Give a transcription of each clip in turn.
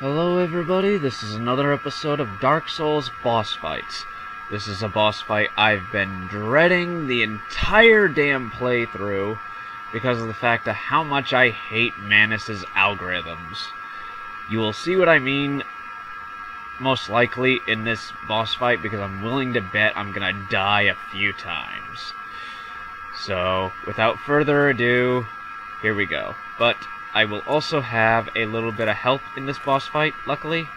Hello everybody, this is another episode of Dark Souls Boss Fights. This is a boss fight I've been dreading the entire damn playthrough because of the fact of how much I hate Manus's algorithms. You will see what I mean most likely in this boss fight because I'm willing to bet I'm gonna die a few times. So, without further ado, here we go. But I will also have a little bit of help in this boss fight, luckily,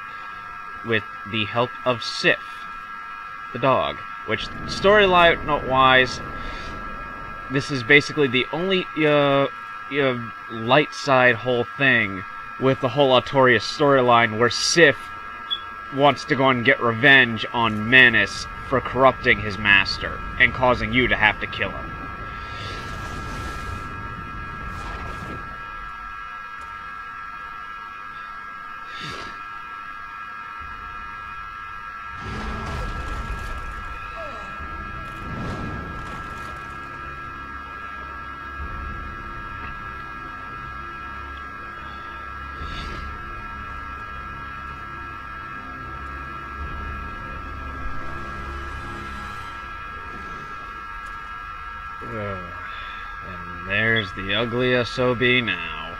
with the help of Sif, the dog, which storyline-wise, this is basically the only uh, uh, light side whole thing with the whole Artorias storyline where Sif wants to go and get revenge on Manus for corrupting his master and causing you to have to kill him. There's the ugly SOB now.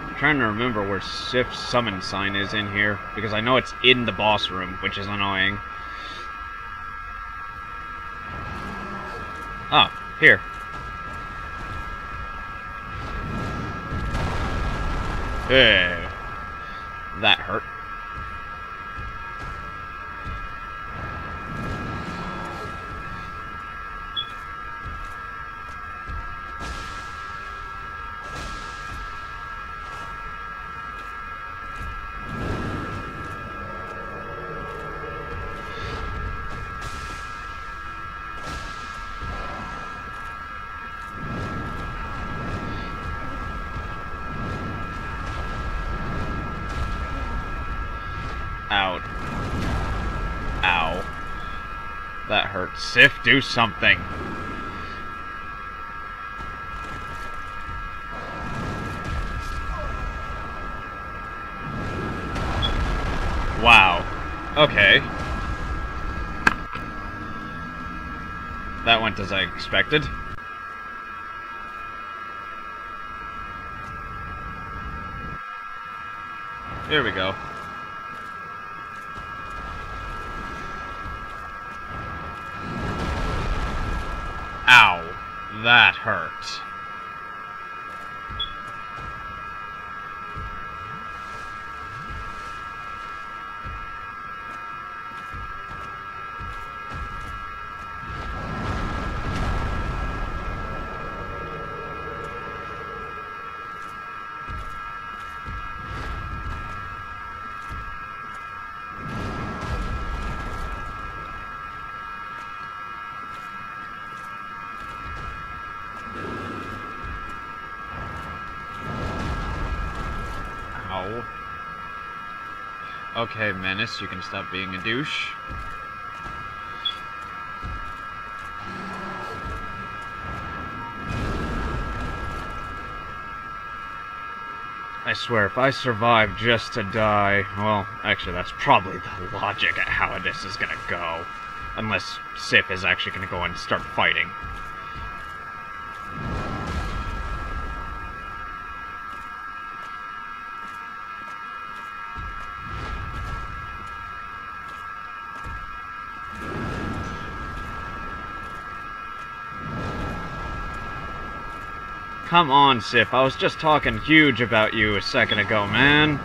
I'm trying to remember where Sif's summon sign is in here, because I know it's in the boss room, which is annoying. Ah, here. That hurt. That hurt. Sif, do something. Wow. Okay. That went as I expected. Here we go. That hurt. Okay, Menace, you can stop being a douche. I swear, if I survive just to die, well, actually, that's probably the logic at how this is gonna go. Unless Sif is actually gonna go and start fighting. Come on, Sif. I was just talking huge about you a second ago, man.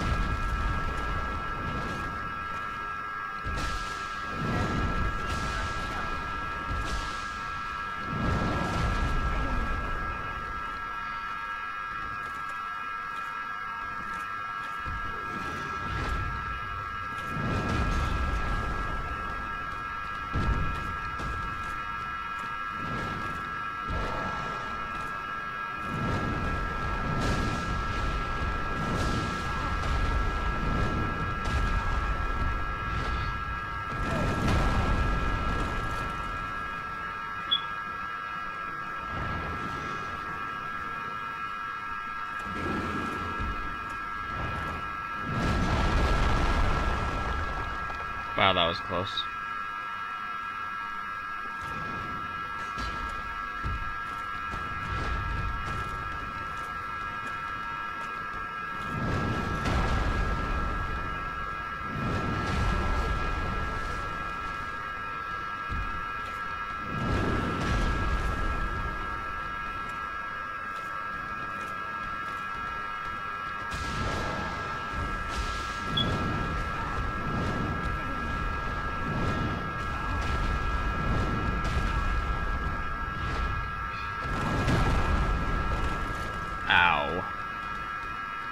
Wow, that was close.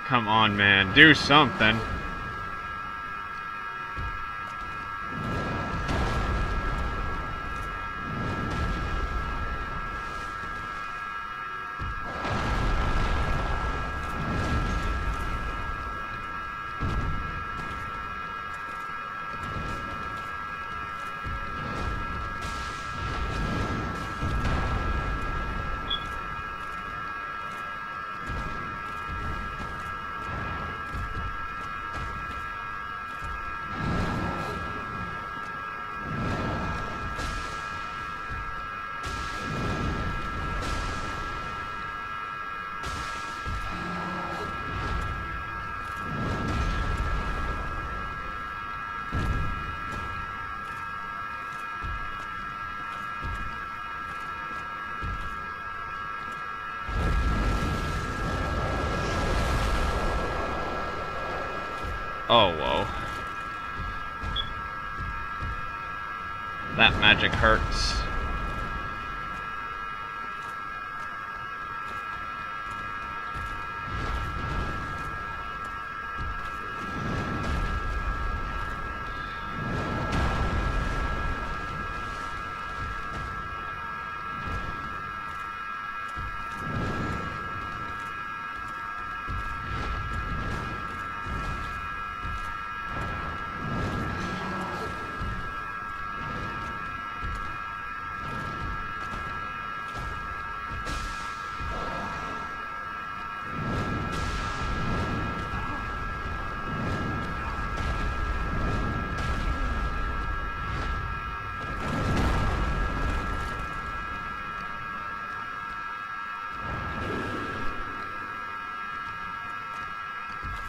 Come on, man. Do something. Oh, whoa. That magic hurts.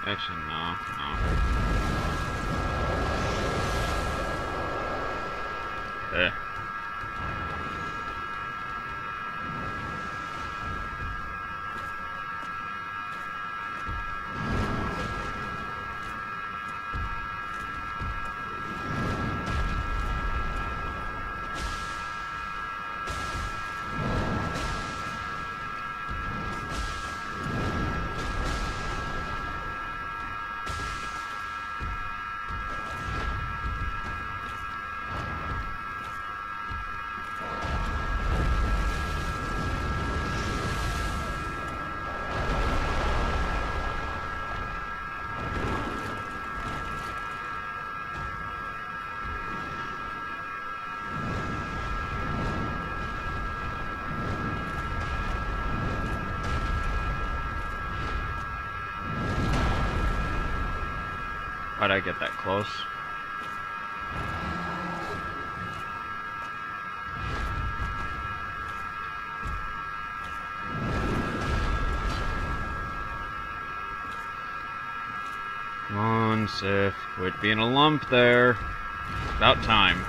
Actually, no, no. Eh. Why'd I get that close? Come on, Sif. Quit being a lump there. About time.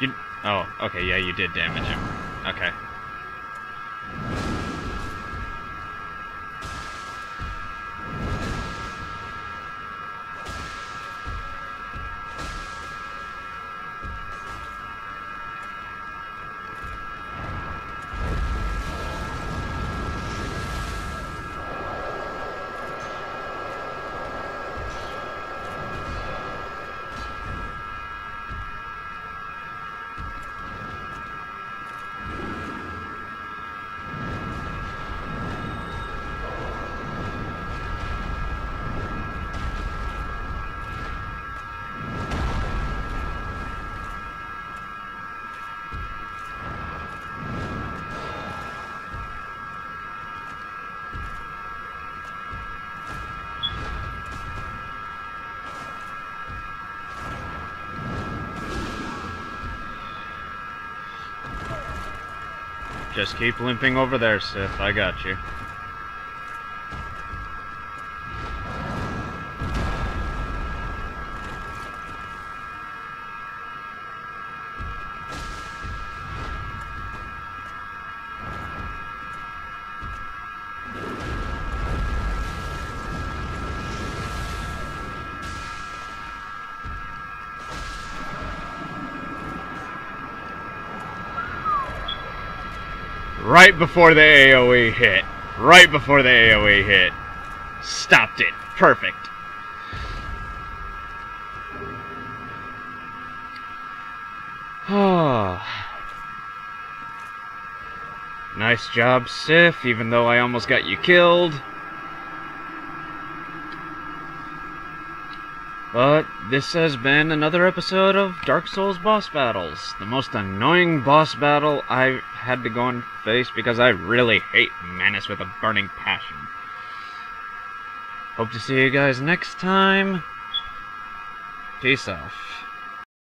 You. Oh, okay, yeah, you did damage him. Okay. Just keep limping over there, Sif. I got you. Right before the AoE hit. Right before the AoE hit. Stopped it. Perfect. nice job, Sif, even though I almost got you killed. But this has been another episode of Dark Souls boss battles. The most annoying boss battle I've had to go and face because I really hate Manus with a burning passion. Hope to see you guys next time. Peace off.